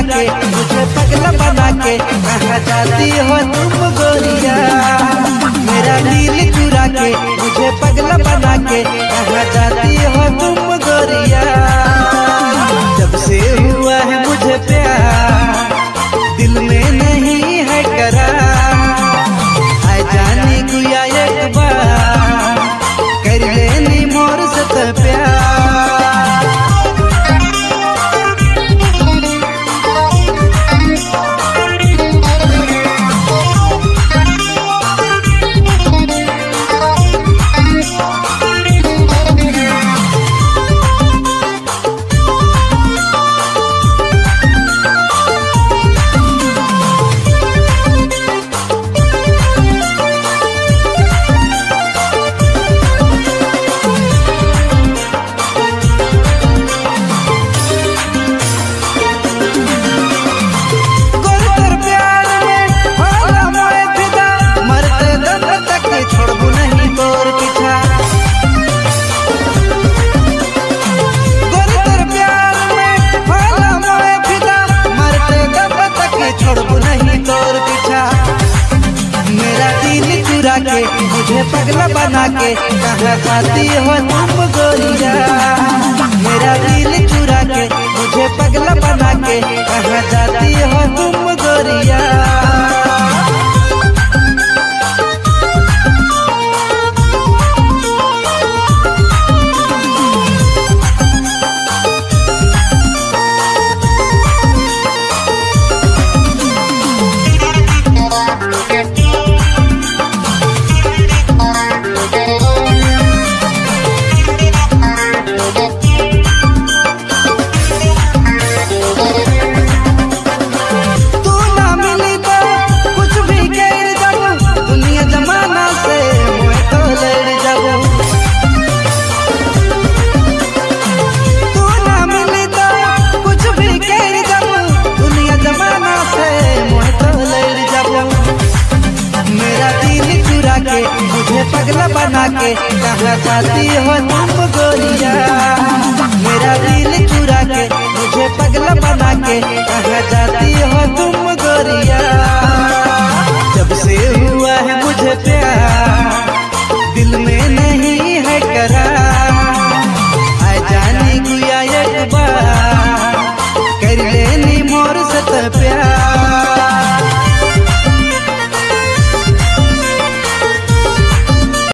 चुरा के मुझे पगला बना के कहा जाती हो तुम गोरिया। मेरा दिल चुरा के, मुझे पगला बना के कहा चुरा के, मुझे पगला बना के, कहा जाती हो तुम गोरिया मेरा दिल चुरा के, मुझे पगला बना के, कहा जाती हो तुम गोरिया पगला बना के कहा जाती हो तुम गोरिया मेरा दिल चुरा के मुझे पगला बना के कहा जाती हो तुम गोरिया